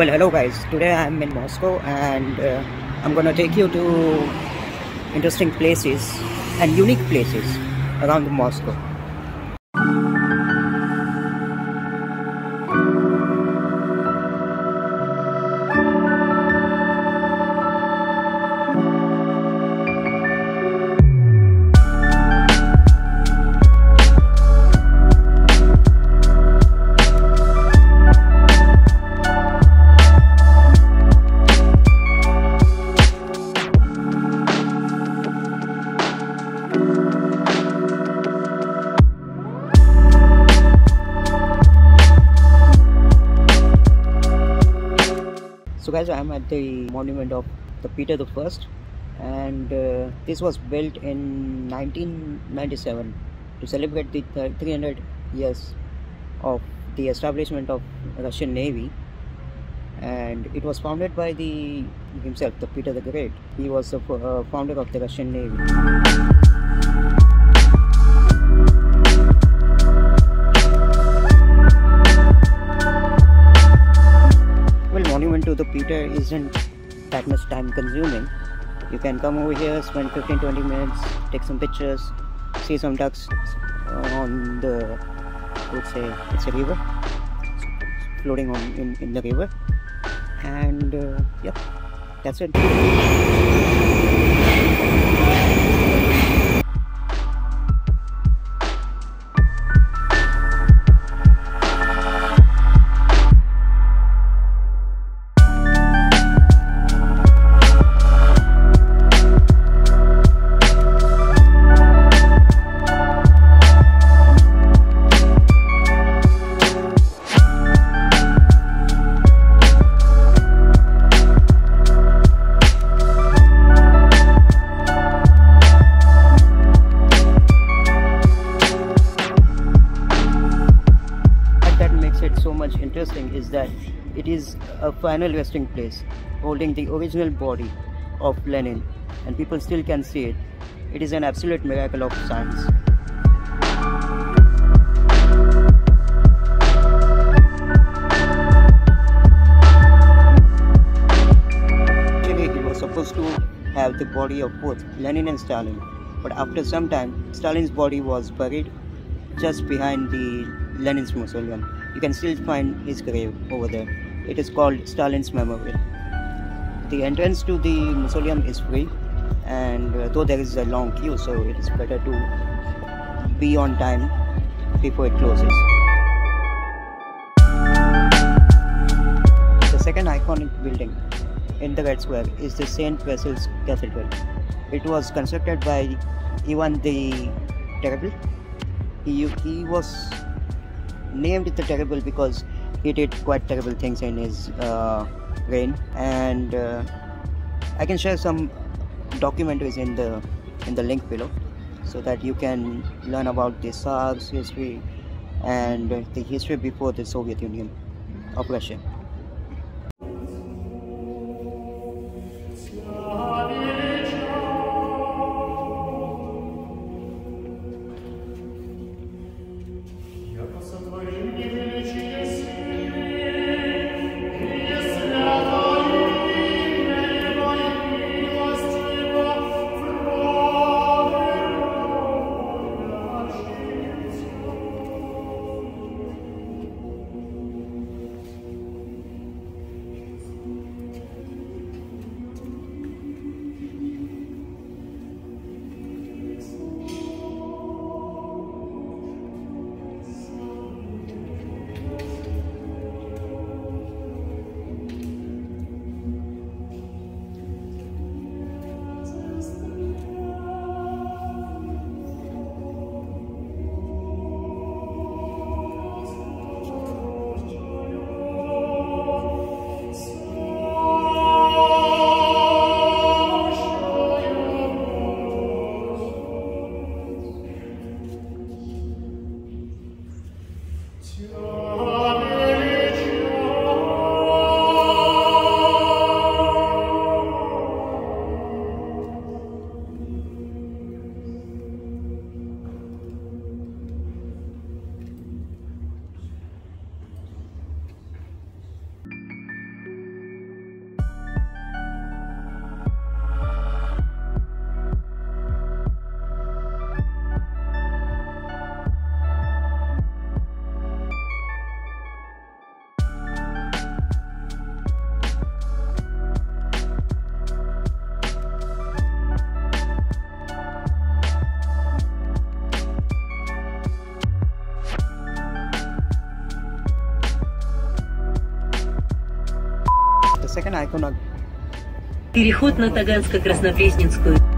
Well, hello guys. Today I'm in Moscow and uh, I'm gonna take you to interesting places and unique places around Moscow. So guys, I'm at the monument of the Peter the First, and uh, this was built in 1997 to celebrate the 300 years of the establishment of Russian Navy. And it was founded by the himself, the Peter the Great. He was the uh, founder of the Russian Navy. Isn't that much time consuming. You can come over here, spend 15 20 minutes, take some pictures, see some ducks on the, would say, it's a river, floating on in, in the river. And uh, yep, that's it. Much interesting is that it is a final resting place holding the original body of Lenin and people still can see it. It is an absolute miracle of science. Actually, it was supposed to have the body of both Lenin and Stalin, but after some time, Stalin's body was buried just behind the Lenin's mausoleum. You can still find his grave over there. It is called Stalin's Memorial. The entrance to the mausoleum is free, and uh, though there is a long queue, so it is better to be on time before it closes. The second iconic building in the Red Square is the St. Basil's Cathedral. It was constructed by Ivan the Terrible. He, he was named the Terrible because he did quite terrible things in his uh, reign, and uh, I can share some documentaries in the in the link below, so that you can learn about the Tsar's history and the history before the Soviet Union of Russia. сотворил. Переход на Таганско-Краснопресненскую